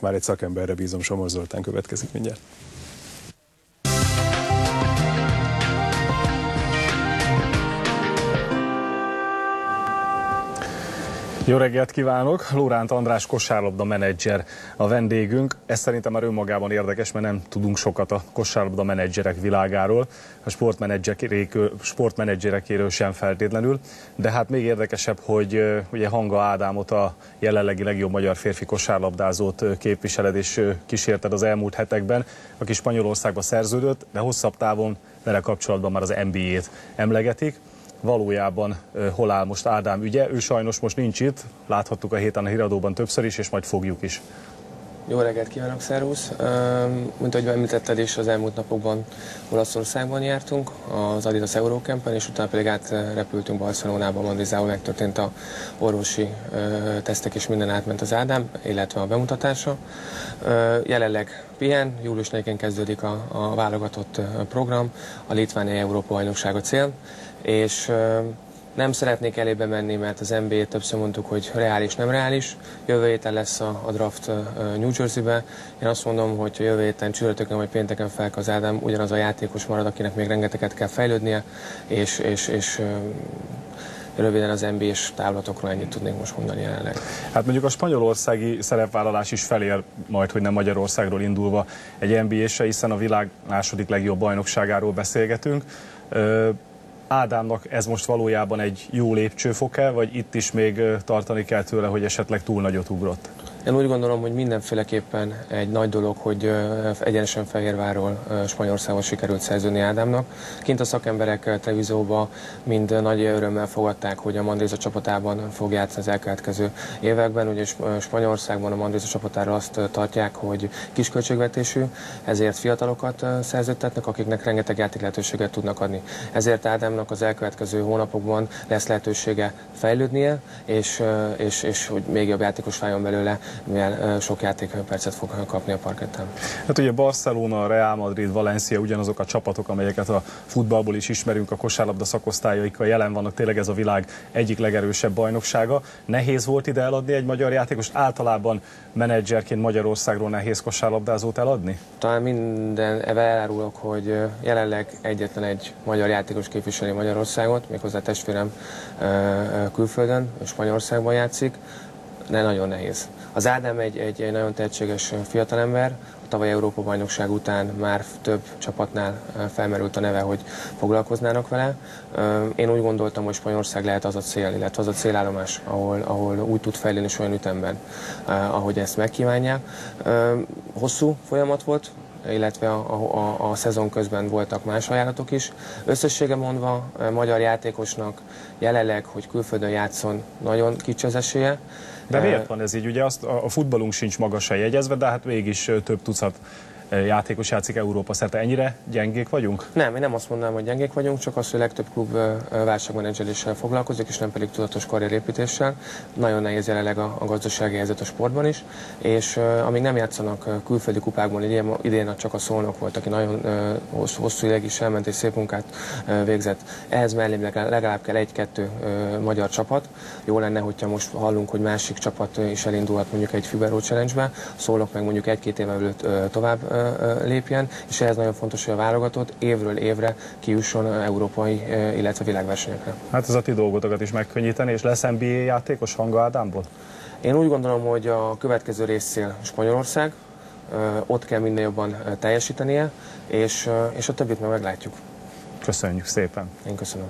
Már egy szakemberre bízom, Somor Zoltán következik mindjárt. Jó reggelt kívánok! Lóránt András kosárlabda menedzser a vendégünk. Ez szerintem már önmagában érdekes, mert nem tudunk sokat a kosárlabda menedzserek világáról, a sportmenedzserekéről sem feltétlenül, de hát még érdekesebb, hogy ugye Hanga Ádámot a jelenlegi legjobb magyar férfi kosárlabdázót képviseled és kísérted az elmúlt hetekben, aki Spanyolországba szerződött, de hosszabb távon vele kapcsolatban már az NBA-t emlegetik valójában hol áll most Ádám ügye. Ő sajnos most nincs itt, láthattuk a héten a híradóban többször is, és majd fogjuk is. Jó reggelt kívánok, szervusz! Mint ahogy említetted is, az elmúlt napokban Olaszországban jártunk, az Adidas Eurocampen, és utána pedig átrepültünk Barcelonába, Mandrizában megtörtént a orvosi tesztek, és minden átment az Ádám, illetve a bemutatása. Jelenleg pihen, július 4-én kezdődik a, a válogatott program, a Litvániai Európa bajnokság a cél, és nem szeretnék elébe menni, mert az NBA többször mondtuk, hogy reális, nem reális. Jövő héten lesz a, a draft New Jersey-be. Én azt mondom, hogy jövő héten csütörtökön vagy pénteken fel az Ádám ugyanaz a játékos marad, akinek még rengeteget kell fejlődnie, és, és, és röviden az NBA-s távlatokról ennyit tudnék most mondani jelenleg. Hát mondjuk a spanyolországi szerepvállalás is felér majd, hogy nem Magyarországról indulva egy NBA-se, hiszen a világ második legjobb bajnokságáról beszélgetünk. Ádámnak ez most valójában egy jó lépcsőfok-e, vagy itt is még tartani kell tőle, hogy esetleg túl nagyot ugrott? Én úgy gondolom, hogy mindenféleképpen egy nagy dolog, hogy egyenesen Fehérvárról Spanyolországban sikerült szerződni Ádámnak. Kint a szakemberek televízióban mind nagy örömmel fogadták, hogy a Mandréza csapatában fog játszani az elkövetkező években. Ugye Spanyolországban a Mandréza csapatára azt tartják, hogy kisköltségvetésű, ezért fiatalokat szerződtetnek, akiknek rengeteg játék lehetőséget tudnak adni. Ezért Ádámnak az elkövetkező hónapokban lesz lehetősége fejlődnie, és, és, és hogy még jobb játékos váljon belőle, mivel sok játékpercet fog kapni a parketten. Hát ugye Barcelona, Real Madrid, Valencia ugyanazok a csapatok, amelyeket a futballból is ismerünk, a kosárlabda szakosztályaikkal jelen vannak, tényleg ez a világ egyik legerősebb bajnoksága. Nehéz volt ide eladni egy magyar játékost, általában menedzserként Magyarországról nehéz kosárlabdázót eladni? Talán minden elárulok, hogy jelenleg egyetlen egy magyar játékos képviseli Magyarországot, méghozzá testvérem külföldön, Spanyolországban játszik, de nagyon nehéz. Az Ádám egy, egy, egy nagyon tehetséges fiatalember, a tavaly Európa bajnokság után már több csapatnál felmerült a neve, hogy foglalkoznának vele. Én úgy gondoltam, hogy Spanyolország lehet az a cél, illetve az a célállomás, ahol, ahol úgy tud fejlődni olyan ütemben, ahogy ezt megkívánják. Hosszú folyamat volt, illetve a, a, a szezon közben voltak más ajánlatok is. Összessége mondva, magyar játékosnak jelenleg, hogy külföldön játszon, nagyon kicsi az esélye. De miért van ez így? Ugye azt, a futballunk sincs magasan jegyezve, de hát mégis több tucat játékos játszik Európa szerte. Ennyire gyengék vagyunk? Nem, én nem azt mondanám, hogy gyengék vagyunk, csak az, hogy legtöbb klub válságmenedzseléssel foglalkozik, és nem pedig tudatos karrierépítéssel. Nagyon nehéz jelenleg a, a gazdasági helyzet a sportban is, és uh, amíg nem játszanak külföldi kupákban, idén, idén csak a szolnok volt, aki nagyon uh, hosszú, ideig is elment és szép munkát uh, végzett. Ehhez mellé legalább kell egy-kettő magyar csapat. Jó lenne, hogyha most hallunk, hogy másik csapat is elindulhat mondjuk egy Fibero Challenge-be, szólok meg mondjuk egy-két év előtt tovább lépjen, és ehhez nagyon fontos, hogy a válogatott évről évre kijusson európai, illetve világversenyekre. Hát ez a ti dolgotokat is megkönnyíteni, és lesz NBA játékos Hanga Ádámból? Én úgy gondolom, hogy a következő részszél Spanyolország, ott kell minél jobban teljesítenie, és, és a többit meg meglátjuk. Köszönjük szépen. Én köszönöm.